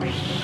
Thank you.